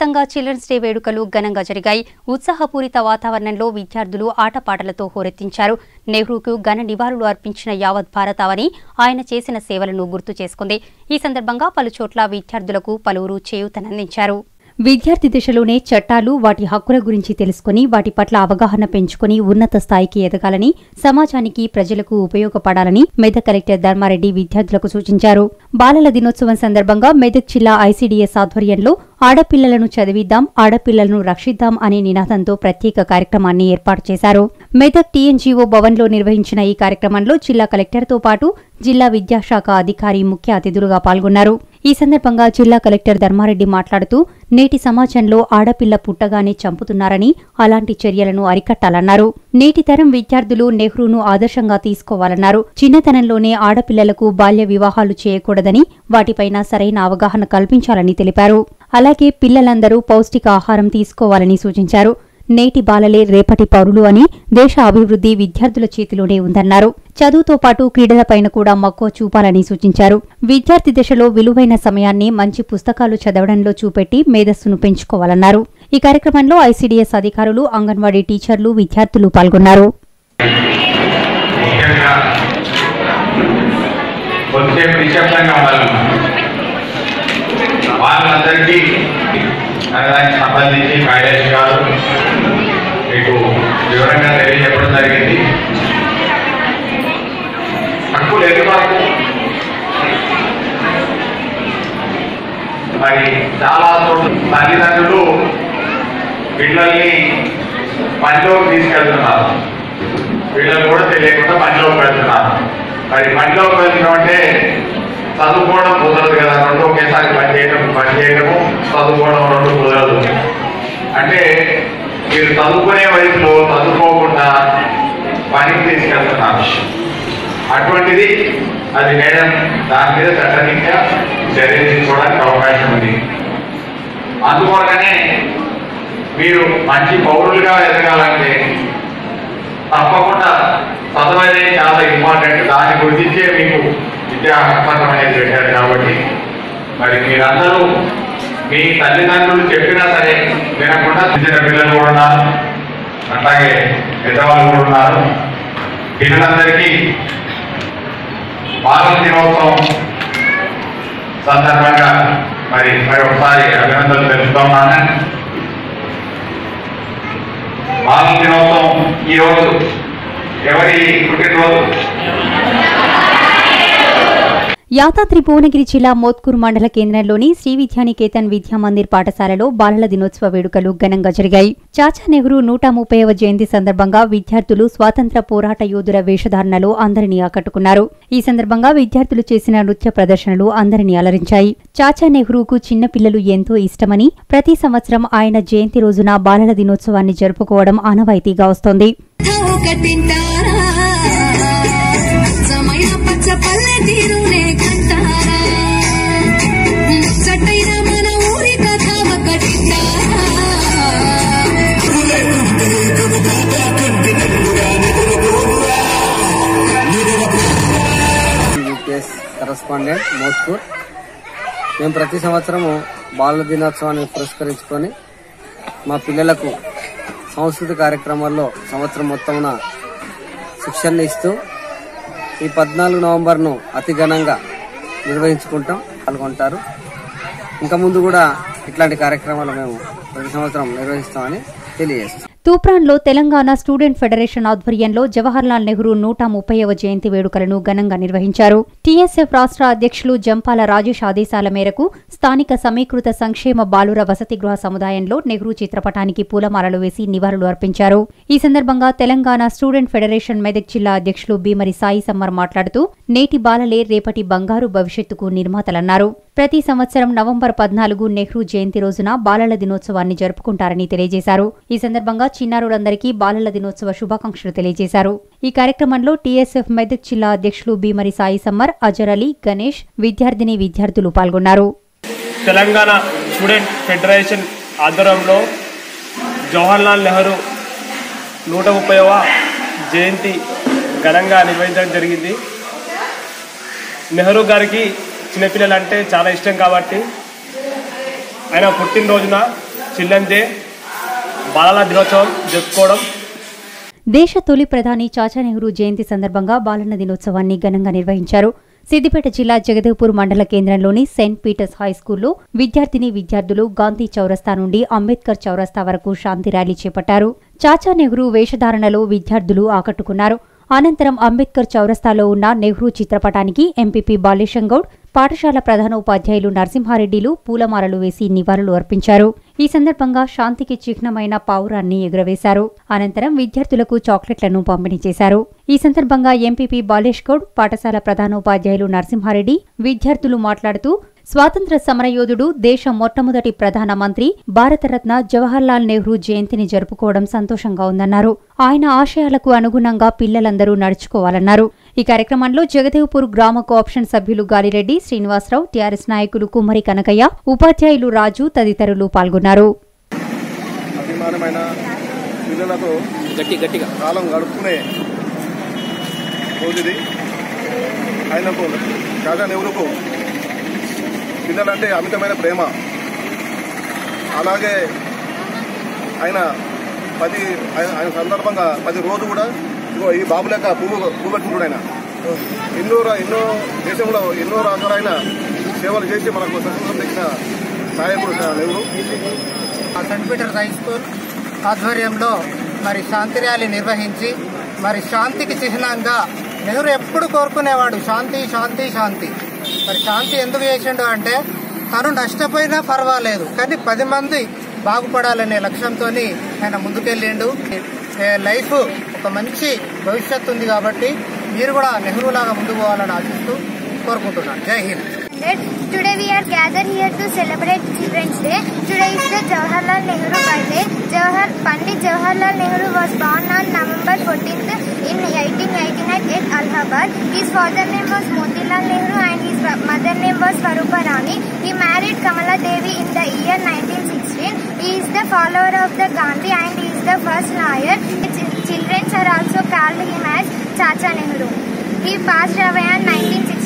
వ్యాప్తంగా children's day వేడుకలు ఘనంగా జరిగాయి. ఉత్సాహపూరిత వాతావరణంలో విద్యార్థులు ఆటపాటలతో హోరెత్తించారు. నెహ్రూకు ఘన నివాళులు అర్పించిన యావత్ భారతావని ఆయన చేసిన సేవలను గుర్తు చేసుకుంది. ఈ సందర్భంగా పలు చోట్ల విద్యార్థులకు పలువురు చేయూతనందించారు. విద్యార్థి దశలోనే చట్టాలు వాటి హక్కుల గురించి తెలుసుకుని వాటి పట్ల అవగాహన పెంచుకుని ఉన్నత స్థాయికి ఎదగాలని సమాజానికి ప్రజలకు ఉపయోగపడాలని మెదక్ కలెక్టర్ ధర్మారెడ్డి విద్యార్థులకు సూచించారు. బాలల దినోత్సవం సందర్భంగా మెదక్ జిల్లా ఐసీడీఎస్ ఆధ్వర్యంలో ఆడపిల్లలను చదివిద్దాం ఆడపిల్లలను రక్షిద్దాం అనే నినాదంతో ప్రత్యేక కార్యక్రమాన్ని ఏర్పాటు చేశారు. మెదక్ టీఎన్జీఓ భవన్లో నిర్వహించిన ఈ కార్యక్రమంలో జిల్లా కలెక్టర్తో పాటు జిల్లా విద్యాశాఖ అధికారి ముఖ్య అతిథులుగా పాల్గొన్నారు. ఈ సందర్భంగా జిల్లా కలెక్టర్ ధర్మారెడ్డి మాట్లాడుతూ నేటి సమాజంలో ఆడపిల్ల పుట్టగానే చంపుతున్నారని అలాంటి చర్యలను అరికట్టాలన్నారు. నేటి తరం విద్యార్థులు నెహ్రూను ఆదర్శంగా తీసుకోవాలన్నారు. చిన్నతనంలోనే ఆడపిల్లలకు బాల్య వివాహాలు చేయకూడదని వాటిపైన సరైన అవగాహన కల్పించాలని తెలిపారు. అలాగే పిల్లలందరూ పౌష్టిక ఆహారం తీసుకోవాలని సూచించారు. నేటి బాలలే రేపటి పౌరులు అని దేశ అభివృద్ధి విద్యార్థుల చేతిలోనే ఉందన్నారు. చదువుతో పాటు క్రీడలపైన కూడా మక్కువ చూపాలని సూచించారు. విద్యార్థి దశలో విలువైన సమయాన్ని మంచి పుస్తకాలు చదవడంలో చూపెట్టి మేధస్సును పెంచుకోవాలన్నారు. ఈ కార్యక్రమంలో ఐసీడీఎస్ అధికారులు అంగన్వాడీ టీచర్లు విద్యార్థులు పాల్గొన్నారు. కొంచెం నిశ్శబ్దంగా ఉండాలన్నమాట. అందరికీ దానికి సంబంధించి కార్యదర్శకాలు మీకు వివరంగా తెలియజెప్పడం జరిగింది. హక్కులు మాకు. మరి చాలా తల్లిదండ్రులు పిల్లల్ని పనిలోకి తీసుకెళ్తున్నారు. పిల్లలు కూడా తెలియకుండా పనిలోకి వెళ్తున్నారు. మరి పనిలోకి వెళ్తున్నామంటే చదువుకోవడం కుదరదు కదా. రెండు ఒకేసారి పని చేయడం పని చేయడము చదువుకోవడం రెండు కుదరదు. అంటే మీరు చదువుకునే వయసులో చదువుకోకుండా పనికి తీసుకెళ్తున్నారు అటువంటిది అది మేడం దాని మీద చట్టరీత్యా చర్య తీసుకోవడానికి అవకాశం ఉంది. అందువల్లనే మీరు మంచి పౌరులుగా ఎదగాలంటే తప్పకుండా చదువు అనేది చాలా ఇంపార్టెంట్ దాని గురించే మీకు విద్యా హస్తం అనేది పెట్టారు కాబట్టి. మరి మీరందరూ మీ తల్లిదండ్రులు చెప్పినా సరే వినకుండా చిన్న పిల్లలు కూడా ఉన్నారు. అట్లాగే పెద్దవాళ్ళు కూడా ఉన్నారు. పిల్లలందరికీ భారత దినోత్సవం సందర్భంగా మరి మరి ఒకసారి అభినందనలు తెలుపుతున్నాను భారత దినోత్సవం ఈరోజు ఎవరి పుట్టినరోజు యాదాద్రి భువనగిరి జిల్లా మోత్కూరు మండల కేంద్రంలోని శ్రీ విద్యానికేతన్ విద్యా మందిర్ పాఠశాలలో బాలల దినోత్సవ వేడుకలు ఘనంగా జరిగాయి. చాచా నెహ్రూ నూట ముప్పైవ జయంతి సందర్భంగా విద్యార్థులు స్వాతంత్ర పోరాట యోధుల వేషధారణలో అందరినీ ఆకట్టుకున్నారు. ఈ సందర్భంగా విద్యార్థులు చేసిన నృత్య ప్రదర్శనలు అందరినీ అలరించాయి. చాచా నెహ్రూకు చిన్నపిల్లలు ఎంతో ఇష్టమని ప్రతి సంవత్సరం ఆయన జయంతి రోజున బాలల దినోత్సవాన్ని జరుపుకోవడం ఆనవాయితీగా వస్తోంది. ఒకటింటారా సమయ పచ్చ పల్లె తీరునే కంటారా ముచ్చటైన మన ఊరి కథ ఒకటింటారా కరస్పాండెంట్ మోత్కూర్. మేము ప్రతి సంవత్సరము బాల దినోత్సవాన్ని పురస్కరించుకొని మా పిల్లలకు సాంస్కృతిక కార్యక్రమాల్లో సంవత్సరం మొత్తమున శిక్షణ ఇస్తూ ఈ పద్నాలుగు నవంబర్ను అతి ఘనంగా నిర్వహించుకుంటాం పాల్గొంటారు. ఇంకా ముందు కూడా ఇట్లాంటి కార్యక్రమాలు మేము ప్రతి సంవత్సరం నిర్వహిస్తామని తెలియజేస్తాం తూప్రాన్లో తెలంగాణ స్టూడెంట్ ఫెడరేషన్ ఆధ్వర్యంలో జవహర్లాల్ నెహ్రూ నూట ముప్పైవ జయంతి వేడుకలను ఘనంగా నిర్వహించారు. టీఎస్ఎఫ్ రాష్ట్ర అధ్యక్షులు జంపాల రాజేష్ ఆదేశాల మేరకు స్థానిక సమీకృత సంక్షేమ బాలుర వసతి గృహ సముదాయంలో నెహ్రూ చిత్రపటానికి పూలమాలలు వేసి నివాళులు అర్పించారు. ఈ సందర్భంగా తెలంగాణ స్టూడెంట్ ఫెడరేషన్ మెదక్ జిల్లా అధ్యక్షులు భీమరి సాయి సమ్మర్ మాట్లాడుతూ నేటి బాలలే రేపటి బంగారు భవిష్యత్తుకు నిర్మాతలన్నారు. ప్రతి సంవత్సరం నవంబర్ పద్నాలుగు నెహ్రూ జయంతి రోజున బాలల దినోత్సవాన్ని జరుపుకుంటారని తెలియజేశారు. ఈ సందర్భంగా చిన్నారులందరికీ బాలల దినోత్సవ శుభాకాంక్షలు తెలియజేశారు. ఈ కార్యక్రమంలో టీఎస్ఎఫ్ మెదక్ జిల్లా అధ్యక్షులు భీమరి సాయి సమ్మర్ అజర్ అలీ గణేష్ విద్యార్థిని విద్యార్థులు పాల్గొన్నారు. తెలంగాణ స్టూడెంట్ ఫెడరేషన్ ఆధ్వర్యంలో జవహర్లాల్ నెహ్రూ నూట ముప్పైవ జయంతి ఘనంగా నిర్వహించడం జరిగింది. నెహ్రూ గారికి చిన్నపిల్లలు అంటే చాలా ఇష్టం కాబట్టి ఆయన పుట్టినరోజున చిల్డ్రన్ డే బాలల దినోత్సవం జరుపుకోవడం. దేశ తొలి ప్రధాని చాచా నెహ్రూ జయంతి సందర్భంగా బాలన్న దినోత్సవాన్ని ఘనంగా నిర్వహించారు. సిద్దిపేట జిల్లా జగదేవ్పూర్ మండల కేంద్రంలోని సెయింట్ పీటర్స్ హై స్కూల్లో విద్యార్థిని విద్యార్థులు గాంధీ చౌరస్తా నుండి అంబేద్కర్ చౌరస్తా వరకు శాంతి ర్యాలీ చేపట్టారు. చాచా నెహ్రూ వేషధారణలో విద్యార్థులు ఆకట్టుకున్నారు. అనంతరం అంబేద్కర్ చౌరస్తాలో ఉన్న నెహ్రూ చిత్రపటానికి ఎంపీపీ బాలేశంగౌడ్ పాఠశాల ప్రధాన ఉపాధ్యాయులు నరసింహారెడ్డిలు పూలమాలలు వేసి నివాళులు అర్పించారు. ఈ సందర్భంగా శాంతికి చిహ్నమైన పావురాన్ని ఎగురవేశారు. అనంతరం విద్యార్థులకు చాక్లెట్లను పంపిణీ చేశారు. ఈ సందర్భంగా ఎంపీపీ బాలేష్ గౌడ్ పాఠశాల ప్రధానోపాధ్యాయులు నరసింహారెడ్డి విద్యార్థులు మాట్లాడుతూ స్వాతంత్ర సమరయోధుడు దేశ మొట్టమొదటి ప్రధానమంత్రి భారతరత్న జవహర్లాల్ నెహ్రూ జయంతిని జరుపుకోవడం సంతోషంగా ఉందన్నారు. ఆయన ఆశయాలకు అనుగుణంగా పిల్లలందరూ నడుచుకోవాలన్నారు. ఈ కార్యక్రమంలో జగదేవ్పూర్ గ్రామ కోఆప్షన్ సభ్యులు గాలిరెడ్డి శ్రీనివాసరావు టీఆర్ఎస్ నాయకులు కుమ్మరి కనకయ్య ఉపాధ్యాయులు రాజు తదితరులు పాల్గొన్నారు. కాలం గడుపుకునే రోజుది. ఆయనకు నెహ్రూకు పిల్లలంటే అమితమైన ప్రేమ. అలాగే ఆయన పది ఆయన ఆయన సందర్భంగా పది రోజు కూడా ఇదిగో ఈ బాబు లెక్క పువ్వు పువ్వు పెట్టుకుంటాడు ఆయన. ఎన్నో ఎన్నో దేశంలో ఎన్నో రాజులైన సేవలు చేసి మనకు స్వతంత్రం తెచ్చిన నాయకుడు నెహ్రూ ఆ సెంట్ పీటర్ హై స్కూల్ ఆధ్వర్యంలో మరి శాంతి ర్యాలీ నిర్వహించి మరి శాంతికి చిహ్నంగా నెహ్రూ ఎప్పుడు కోరుకునేవాడు? శాంతి శాంతి శాంతి. మరి శాంతి ఎందుకు చేసిండు అంటే తను నష్టపోయినా పర్వాలేదు కానీ పది మంది బాగుపడాలనే లక్ష్యంతో ఆయన ముందుకెళ్ళిండు. ఏ లైఫ్ ఒక మంచి భవిష్యత్తు ఉంది కాబట్టి మీరు కూడా నెహ్రూ లాగా ముందుకు పోవాలని ఆశిస్తూ కోరుకుంటున్నాను జై Hind Today we are gathered here to celebrate Children's Day. Today is the Jawaharlal Nehru birthday. Jawahar Pandit Jawaharlal Nehru was born on November 14th in 1899 at Allahabad. His father name was Motilal Nehru and his mother name was Swarupa Rani. He married Kamala Devi in the year 1916. He is the follower of the Gandhi and he is the first lawyer. Children are also called him as Chacha Nehru. He passed away on 1964.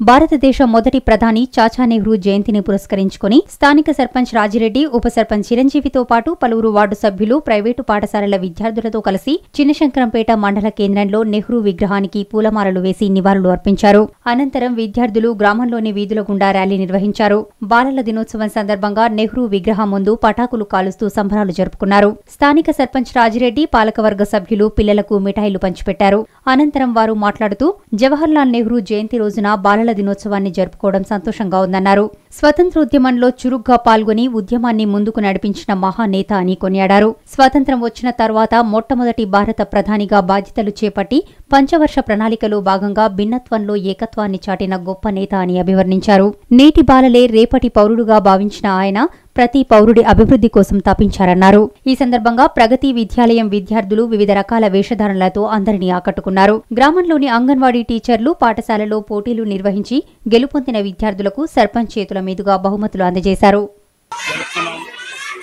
భారతదేశ మొదటి ప్రధాని చాచా నెహ్రూ జయంతిని పురస్కరించుకుని స్థానిక సర్పంచ్ రాజిరెడ్డి ఉప సర్పంచ్ చిరంజీవితో పాటు పలువురు ward సభ్యులు ప్రైవేటు పాఠశాలల విద్యార్థులతో కలిసి చిన్నశంకరంపేట మండల కేంద్రంలో నెహ్రూ విగ్రహానికి పూలమాలలు వేసి నివాళులు అర్పించారు. అనంతరం విద్యార్థులు గ్రామంలోని వీధుల గుండా ర్యాలీ నిర్వహించారు. బాలల దినోత్సవం సందర్భంగా నెహ్రూ విగ్రహం ముందు పటాకులు కాలుస్తూ సంబరాలు జరుపుకున్నారు. స్థానిక సర్పంచ్ రాజిరెడ్డి పాలకవర్గ సభ్యులు పిల్లలకు మిఠాయిలు పంచిపెట్టారు. అనంతరం వారు మాట్లాడుతూ జవహర్లాల్ నెహ్రూ జయంతి రోజున బాలల దినోత్సవాన్ని జరుపుకోవడం సంతోషంగా ఉందన్నారు. స్వతంత్రోద్యమంలో చురుగ్గా పాల్గొని ఉద్యమాన్ని ముందుకు నడిపించిన మహానేత అని కొనియాడారు. స్వాతంత్రం వచ్చిన తర్వాత మొట్టమొదటి భారత ప్రధానిగా బాధ్యతలు చేపట్టి పంచవర్ష ప్రణాళికలో భాగంగా భిన్నత్వంలో ఏకత్వాన్ని చాటిన గొప్ప నేత అని అభివర్ణించారు. నేటి బాలలే రేపటి పౌరుడుగా భావించిన ఆయన ప్రతి పౌరుడి అభివృద్ధి కోసం తపించారన్నారు. ఈ సందర్భంగా ప్రగతి విద్యాలయం విద్యార్థులు వివిధ రకాల వేషధారణలతో అందరినీ ఆకట్టుకున్నారు. గ్రామంలోని అంగన్వాడీ టీచర్లు పాఠశాలలో పోటీలు నిర్వహించి గెలుపొందిన విద్యార్థులకు సర్పంచ్ చేతుల మీదుగా బహుమతులు అందజేశారు.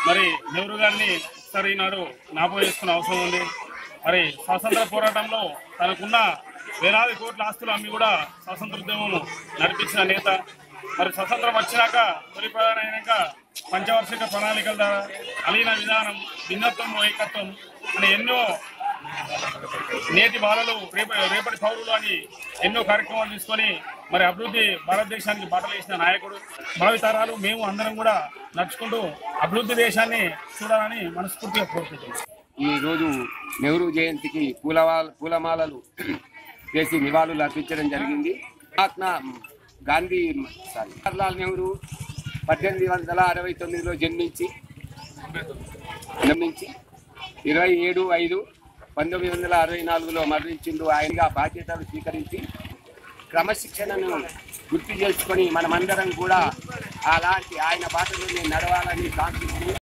మరి నెహ్రూ గారిని ఒకసారి ఈనాడు జ్ఞాపకం చేసుకునే అవసరం ఉంది. మరి స్వాతంత్ర పోరాటంలో తనకున్న వేలాది కోట్ల ఆస్తులు అమ్మి కూడా స్వాతంత్ర ఉద్యమం నడిపించిన నేత. మరి స్వతంత్రం వచ్చినాక తొలి ప్రధాని పంచవార్షిక ప్రణాళికల ద్వారా అలీన విధానం భిన్నత్వం ఏకత్వం అని ఎన్నో నేటి బాలలు రేప రేపటి పౌరులు అని ఎన్నో కార్యక్రమాలు తీసుకొని మరి అభివృద్ధి భారతదేశానికి బాటలు వేసిన నాయకుడు. భావితరాలు మేము అందరం కూడా నడుచుకుంటూ అభివృద్ధి దేశాన్ని చూడాలని మనస్ఫూర్తిగా కోరుకుంటున్నాం. ఈ రోజు నెహ్రూ జయంతికి పూలవాల పూలమాలలు వేసి నివాళులు అర్పించడం జరిగింది. మహాత్మా గాంధీ సారీ జవహర్లాల్ నెహ్రూ పద్దెనిమిది వందల అరవై తొమ్మిదిలో జన్మించి జన్మించి ఇరవై ఏడు ఐదు పంతొమ్మిది వందల అరవై నాలుగులో మరణించిండు. ఆయనగా బాధ్యతలు స్వీకరించి క్రమశిక్షణను గుర్తు చేసుకొని మనమందరం కూడా అలాంటి ఆయన బాటలోనే నడవాలని కాంక్షిస్తూ